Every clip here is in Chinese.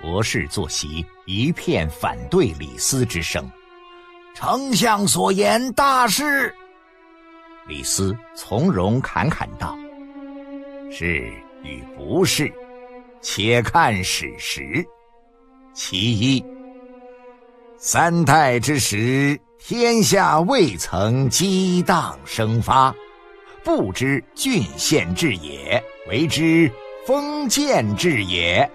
博士坐席一片反对李斯之声。丞相所言大事。李斯从容侃侃道：“是与不是，且看史实。其一，三代之时，天下未曾激荡生发，不知郡县治也，为之封建制也。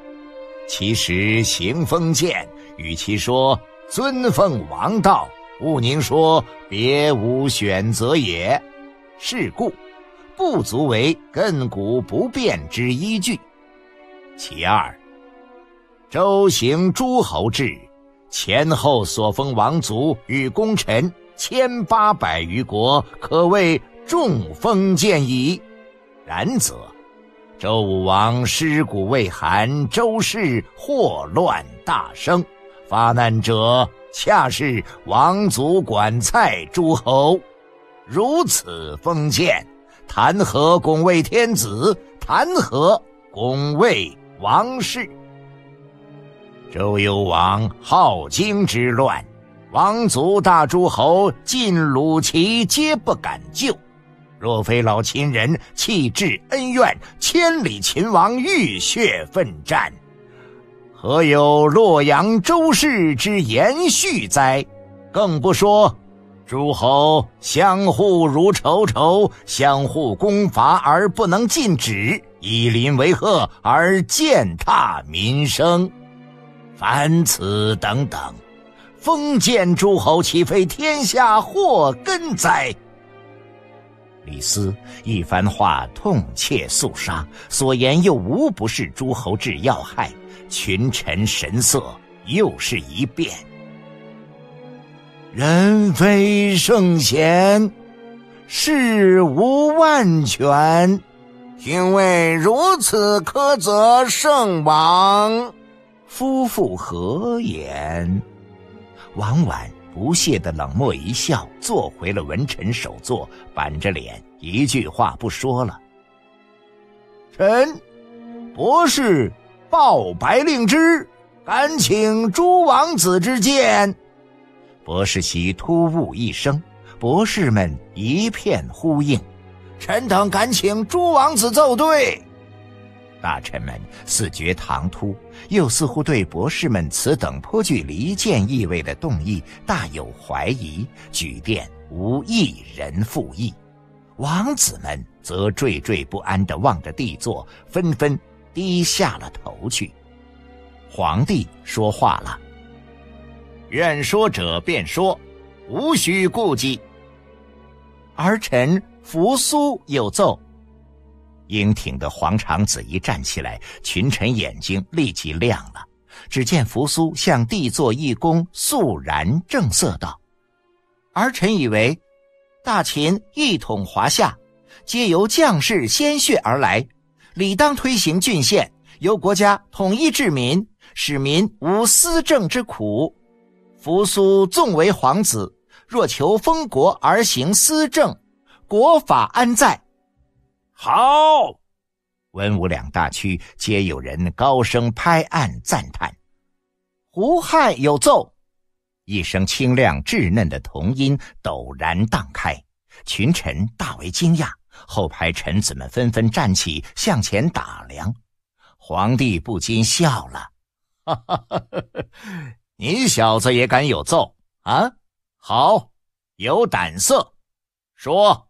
其实行封建，与其说尊奉王道，勿宁说别无选择也。”是故，不足为亘古不变之依据。其二，周行诸侯制，前后所封王族与功臣千八百余国，可谓众封建矣。然则，周武王尸骨未寒，周氏祸乱大生，发难者恰是王族管蔡诸侯。如此封建，谈何拱卫天子？谈何拱卫王室？周幽王好经之乱，王族大诸侯晋鲁齐皆不敢救。若非老秦人弃置恩怨，千里秦王浴血奋战，何有洛阳周氏之延续哉？更不说。诸侯相互如仇仇，相互攻伐而不能禁止，以邻为壑而践踏民生。凡此等等，封建诸侯岂非天下祸根哉？李斯一番话痛切肃杀，所言又无不是诸侯制要害，群臣神色又是一变。人非圣贤，事无万全。听为如此苛责圣王，夫复何言？王婉不屑的冷漠一笑，坐回了文臣首座，板着脸，一句话不说了。臣，博士报白令之，敢请诸王子之见。博士席突兀一声，博士们一片呼应。臣等敢请诸王子奏对。大臣们似觉唐突，又似乎对博士们此等颇具离间意味的动议大有怀疑。举殿无一人附议，王子们则惴惴不安地望着帝座，纷纷低下了头去。皇帝说话了。愿说者便说，无需顾忌。儿臣扶苏有奏。英挺的皇长子一站起来，群臣眼睛立即亮了。只见扶苏向帝作一躬，肃然正色道：“儿臣以为，大秦一统华夏，皆由将士鲜血而来，理当推行郡县，由国家统一治民，使民无私政之苦。”扶苏纵为皇子，若求封国而行私政，国法安在？好！文武两大区皆有人高声拍案赞叹。胡亥有奏，一声清亮稚嫩的童音陡然荡开，群臣大为惊讶。后排臣子们纷纷站起，向前打量。皇帝不禁笑了，哈哈哈哈哈。你小子也敢有奏啊？好，有胆色，说。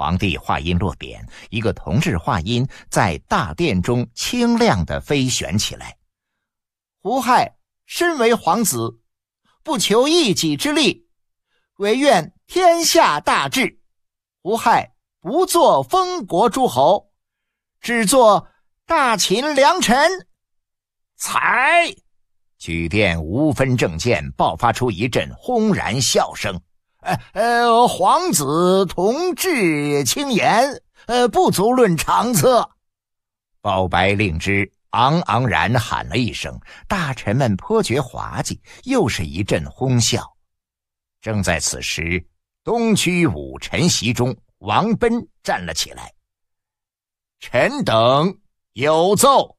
皇帝话音落点，一个同志话音在大殿中清亮的飞旋起来。胡亥身为皇子，不求一己之利，唯愿天下大治。胡亥不做封国诸侯，只做大秦良臣。才。举殿无分政见，爆发出一阵轰然笑声。呃呃，皇子同志轻言，呃，不足论长策。包白令之昂昂然喊了一声，大臣们颇觉滑稽，又是一阵哄笑。正在此时，东区武臣席中，王奔站了起来。臣等有奏。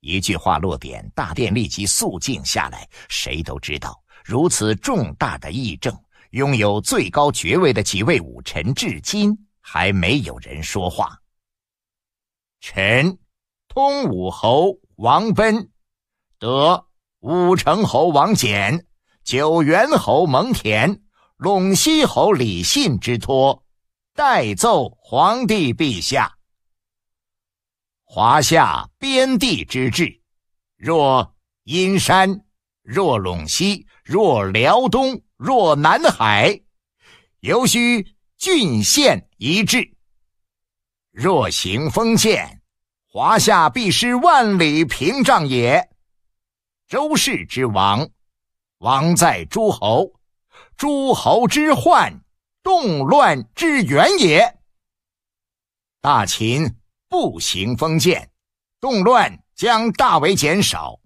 一句话落点，大殿立即肃静下来。谁都知道，如此重大的议政，拥有最高爵位的几位武臣，至今还没有人说话。臣通武侯王贲，得武成侯王翦、九原侯蒙恬、陇西侯李信之托，代奏皇帝陛下。华夏边地之治，若阴山，若陇西，若辽东，若南海，犹须郡县一治。若行封建，华夏必失万里屏障也。周氏之亡，亡在诸侯；诸侯之患，动乱之源也。大秦不行封建，动乱将大为减少。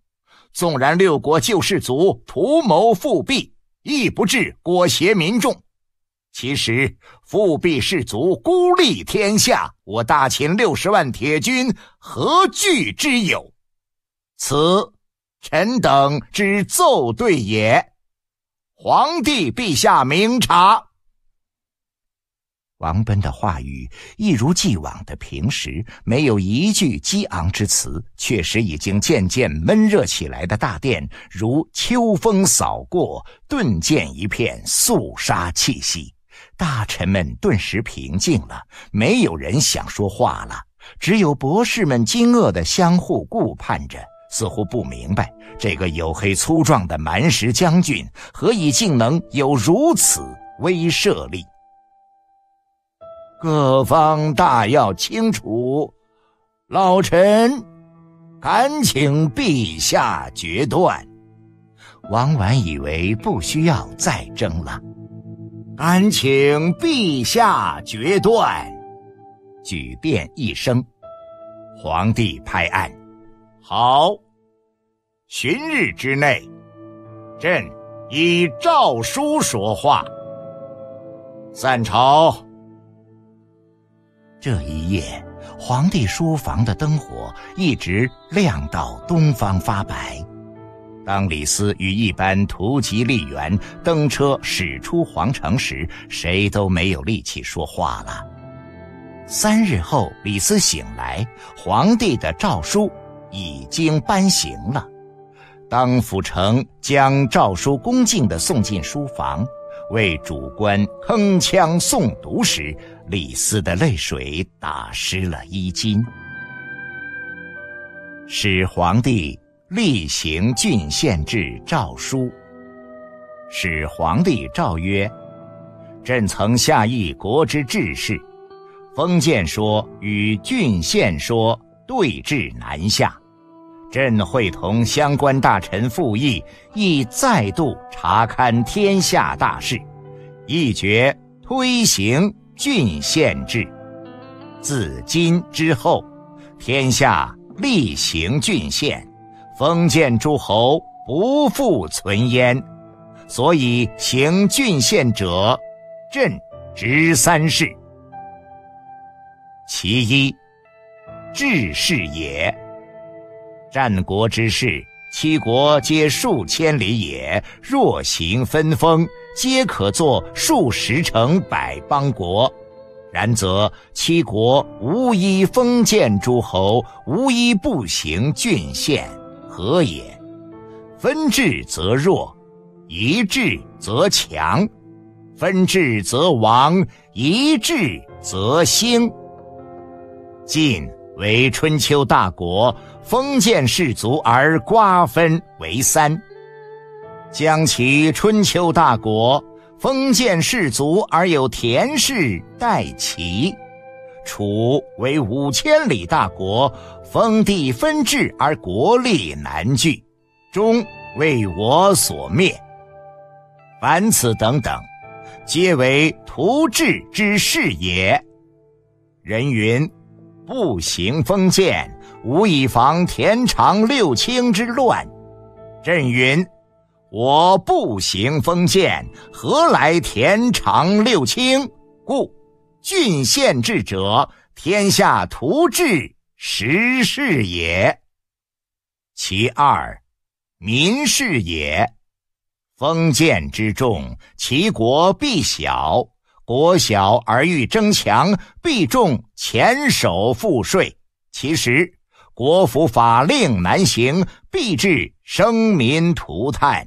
纵然六国旧世族图谋复辟，亦不至裹挟民众。其实复辟士卒孤立天下，我大秦六十万铁军何惧之有？此臣等之奏对也。皇帝陛下明察。王贲的话语一如既往的平实，没有一句激昂之词，确实已经渐渐闷热起来的大殿，如秋风扫过，顿见一片肃杀气息。大臣们顿时平静了，没有人想说话了，只有博士们惊愕的相互顾盼着，似乎不明白这个黝黑粗壮的蛮石将军何以竟能有如此威慑力。各方大要清楚，老臣敢请陛下决断。王婉以为不需要再争了。敢请陛下决断。举鞭一声，皇帝拍案：“好，旬日之内，朕以诏书说话。”散朝。这一夜，皇帝书房的灯火一直亮到东方发白。当李斯与一班突击吏员登车驶出皇城时，谁都没有力气说话了。三日后，李斯醒来，皇帝的诏书已经颁行了。当府丞将诏书恭敬地送进书房，为主官铿锵诵读时，李斯的泪水打湿了衣襟。始皇帝。例行郡县制诏书，始皇帝诏曰：“朕曾下议国之治事，封建说与郡县说对峙南下。朕会同相关大臣复议，亦再度查勘天下大事，一决推行郡县制。自今之后，天下例行郡县。”封建诸侯不复存焉，所以行郡县者，朕执三事。其一，治世也。战国之事，七国皆数千里也，若行分封，皆可作数十城百邦国。然则七国无一封建诸侯，无一不行郡县。何也？分治则弱，一治则强；分治则亡，一治则兴。晋为春秋大国，封建士族而瓜分为三；将其春秋大国，封建士族而有田氏代齐。楚为五千里大国，封地分治而国力难聚，终为我所灭。凡此等等，皆为图治之事也。人云：不行封建，无以防田常六卿之乱。朕云：我不行封建，何来田常六卿？故。郡县制者，天下图治实事也。其二，民事也。封建之众，其国必小；国小而欲争强，必重前手赋税。其实，国府法令难行，必致生民涂炭。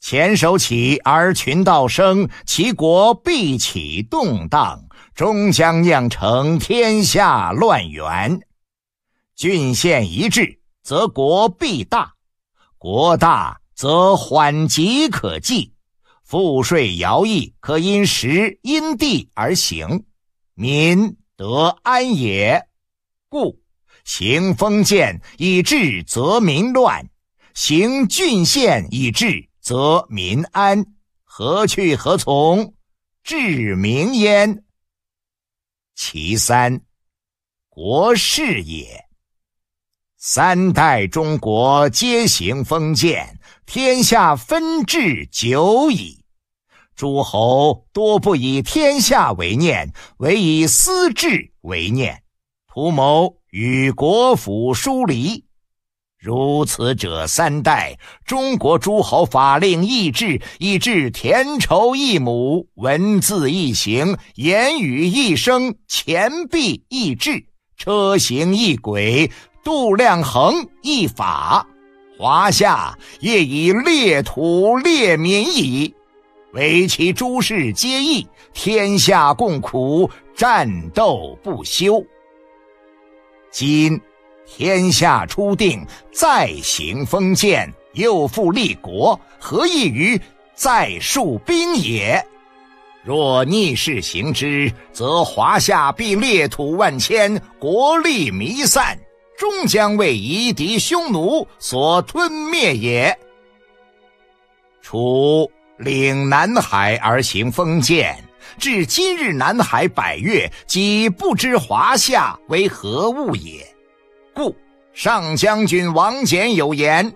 前手起而群盗生，其国必起动荡，终将酿成天下乱源。郡县一致，则国必大；国大。则缓急可计，赋税徭役可因时因地而行，民得安也。故行封建以治则民乱，行郡县以治则民安。何去何从？治民焉。其三，国事也。三代中国皆行封建。天下分治久矣，诸侯多不以天下为念，唯以私治为念，图谋与国府疏离。如此者三代，中国诸侯法令异制，以致田畴异亩，文字异形，言语异声，钱币异制，车行异轨，度量衡异法。华夏业以列土列民矣，唯其诸事皆异，天下共苦，战斗不休。今天下初定，再行封建，又复立国，何异于再数兵也？若逆势行之，则华夏必列土万千，国力弥散。终将为夷狄匈奴所吞灭也。楚领南海而行封建，至今日南海百越，几不知华夏为何物也。故上将军王翦有言：“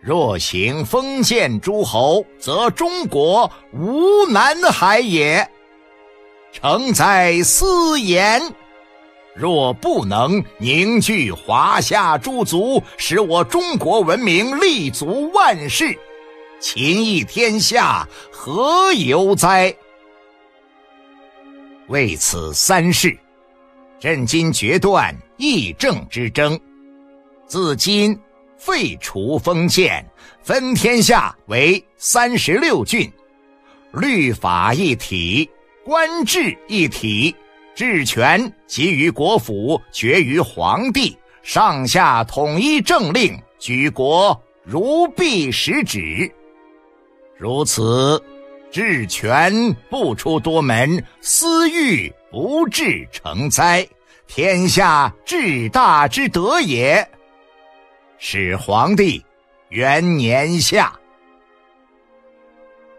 若行封建诸侯，则中国无南海也。”诚哉斯言！若不能凝聚华夏诸族，使我中国文明立足万世，秦义天下何由哉？为此三事，朕今决断议政之争。自今废除封建，分天下为三十六郡，律法一体，官制一体。治权集于国府，决于皇帝，上下统一政令，举国如臂使指。如此，治权不出多门，私欲不治成灾，天下至大之德也。始皇帝元年夏，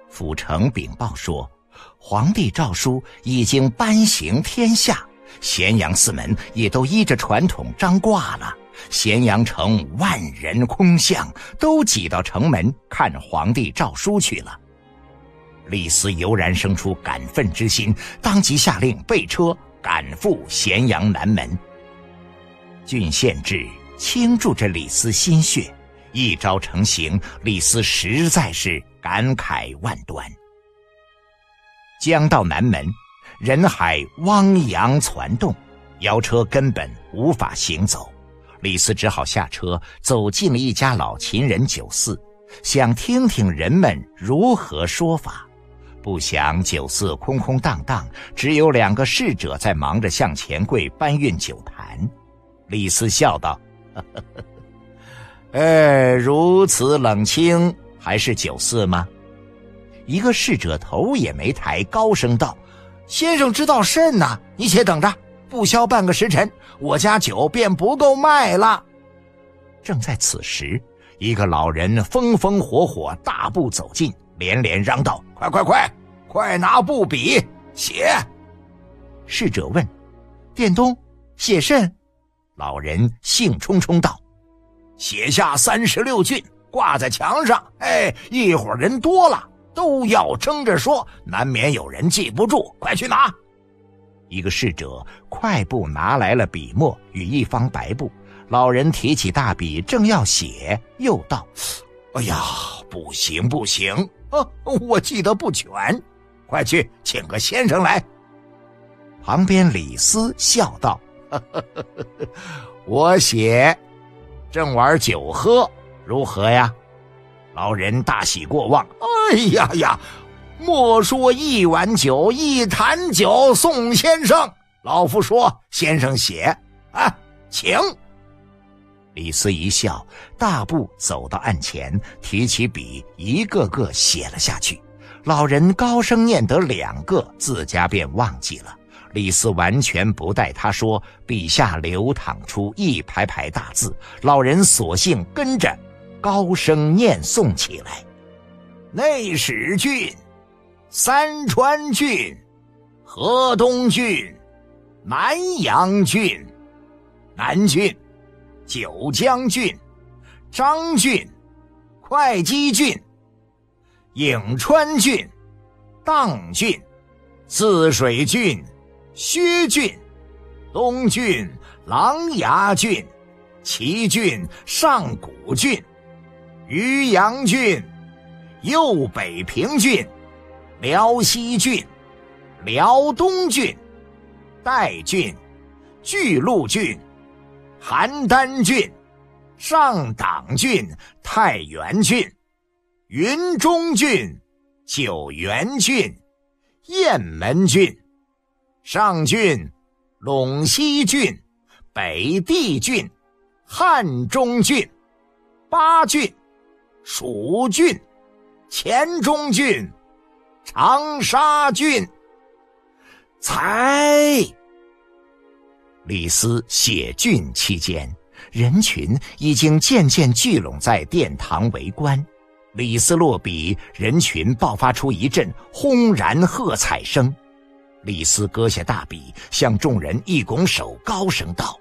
府城禀报说。皇帝诏书已经颁行天下，咸阳四门也都依着传统张挂了。咸阳城万人空巷，都挤到城门看皇帝诏书去了。李斯油然生出感愤之心，当即下令备车赶赴咸阳南门。郡县制倾注着李斯心血，一朝成型，李斯实在是感慨万端。将到南门，人海汪洋攒动，摇车根本无法行走。李斯只好下车，走进了一家老秦人酒肆，想听听人们如何说法。不想酒肆空空荡荡，只有两个侍者在忙着向钱柜搬运酒坛。李斯笑道：“呃，如此冷清，还是酒肆吗？”一个侍者头也没抬，高声道：“先生知道甚呐？你且等着，不消半个时辰，我家酒便不够卖了。”正在此时，一个老人风风火火大步走近，连连嚷道：“快快快，快拿布笔写！”侍者问：“店东，写甚？”老人兴冲冲道：“写下三十六郡，挂在墙上。哎，一会儿人多了。”都要争着说，难免有人记不住。快去拿！一个侍者快步拿来了笔墨与一方白布，老人提起大笔，正要写，又道：“哎呀，不行不行啊！我记得不全，快去请个先生来。”旁边李斯笑道：“ 我写，正玩酒喝，如何呀？”老人大喜过望：“哎呀呀，莫说一碗酒，一坛酒送先生。老夫说，先生写啊，请。”李斯一笑，大步走到案前，提起笔，一个个写了下去。老人高声念得两个，自家便忘记了。李斯完全不待他说，笔下流淌出一排排大字，老人索性跟着高声念诵起来：内史郡、三川郡、河东郡、南阳郡、南郡。九江郡、张郡、会稽郡、颍川郡、砀郡、泗水郡、薛郡、东郡、琅琊郡、祁郡、上古郡、渔阳郡、右北平郡、辽西郡、辽东郡、代郡、巨鹿郡。邯郸郡、上党郡、太原郡、云中郡、九原郡、雁门郡、上郡、陇西郡、北地郡、汉中郡、巴郡、蜀郡、黔中郡、长沙郡，才。李斯写郡期间，人群已经渐渐聚拢在殿堂围观。李斯落笔，人群爆发出一阵轰然喝彩声。李斯割下大笔，向众人一拱手，高声道：“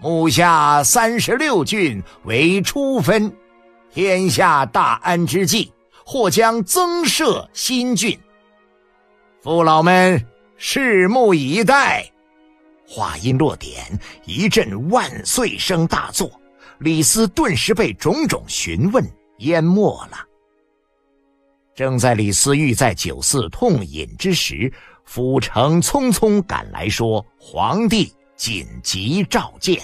目下三十六郡为初分，天下大安之际，或将增设新郡。父老们，拭目以待。”话音落点，一阵万岁声大作，李斯顿时被种种询问淹没了。正在李斯玉在酒肆痛饮之时，府城匆匆赶来说：“皇帝紧急召见。”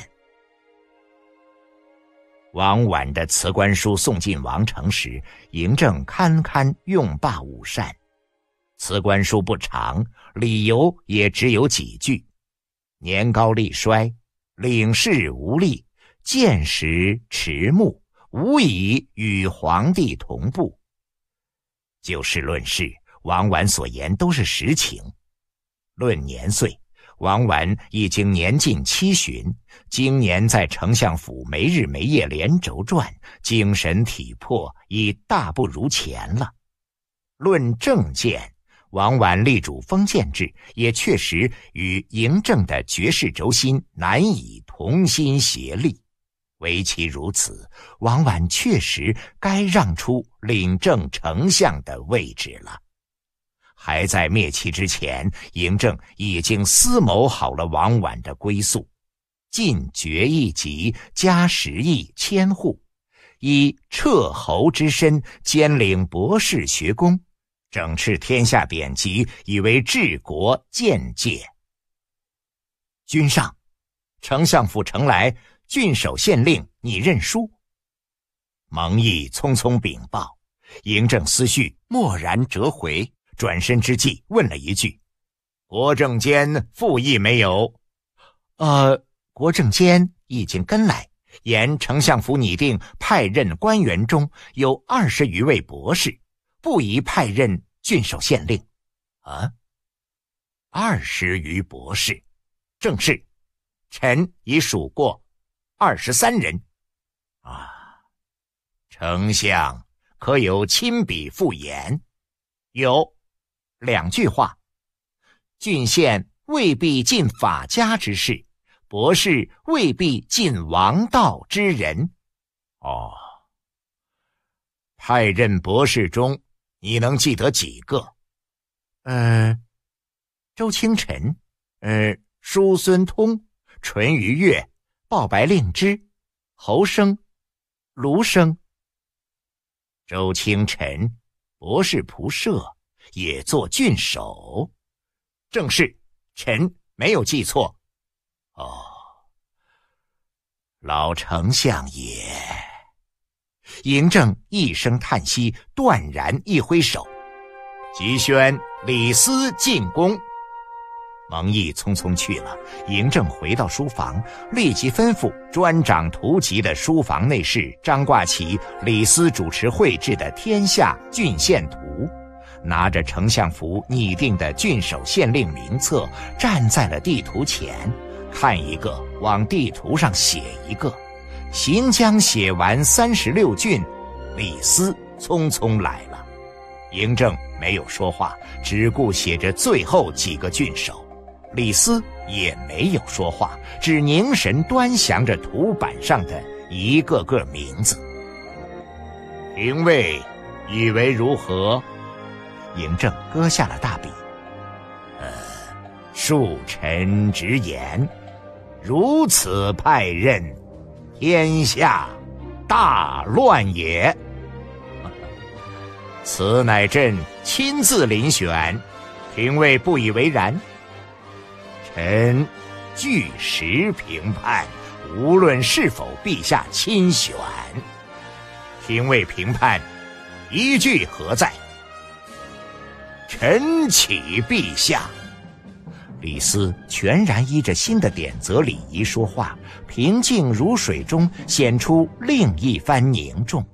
王婉的辞官书送进王城时，嬴政堪堪用罢午膳。辞官书不长，理由也只有几句。年高力衰，领事无力，见识迟暮，无以与皇帝同步。就事论事，王婉所言都是实情。论年岁，王婉已经年近七旬，经年在丞相府没日没夜连轴转，精神体魄已大不如前了。论政见。王婉力主封建制，也确实与嬴政的绝世轴心难以同心协力。唯其如此，王婉确实该让出领政丞相的位置了。还在灭齐之前，嬴政已经思谋好了王婉的归宿：进爵一级，加十亿千户，以彻侯之身兼领博士学宫。整饬天下典籍，以为治国见解。君上，丞相府城来郡守县令，你认输。蒙毅匆匆禀报，嬴政思绪蓦然折回，转身之际问了一句：“国政监复议没有？”“呃，国政监已经跟来，言丞相府拟定派任官员中有二十余位博士。”不宜派任郡守县令，啊，二十余博士，正是，臣已数过，二十三人，啊，丞相可有亲笔复言？有，两句话，郡县未必尽法家之事，博士未必尽王道之人。哦，派任博士中。你能记得几个？呃，周清晨，呃，叔孙通，淳于越，鲍白令之、侯生、卢生。周清晨博士仆射，也做郡守。正是，臣没有记错。哦，老丞相也。嬴政一声叹息，断然一挥手，急宣李斯进宫。蒙毅匆匆去了。嬴政回到书房，立即吩咐专掌图籍的书房内侍张挂起李斯主持绘制的天下郡县图，拿着丞相府拟定的郡守县令名册，站在了地图前，看一个往地图上写一个。行将写完三十六郡，李斯匆匆来了。嬴政没有说话，只顾写着最后几个郡守。李斯也没有说话，只凝神端详着图板上的一个个名字。廷尉以为如何？嬴政搁下了大笔。呃，恕臣直言，如此派任，天下大乱也。此乃朕亲自遴选，廷尉不以为然。臣据实评判，无论是否陛下亲选，廷尉评判依据何在？臣启陛下。李斯全然依着新的典则礼仪说话，平静如水中显出另一番凝重。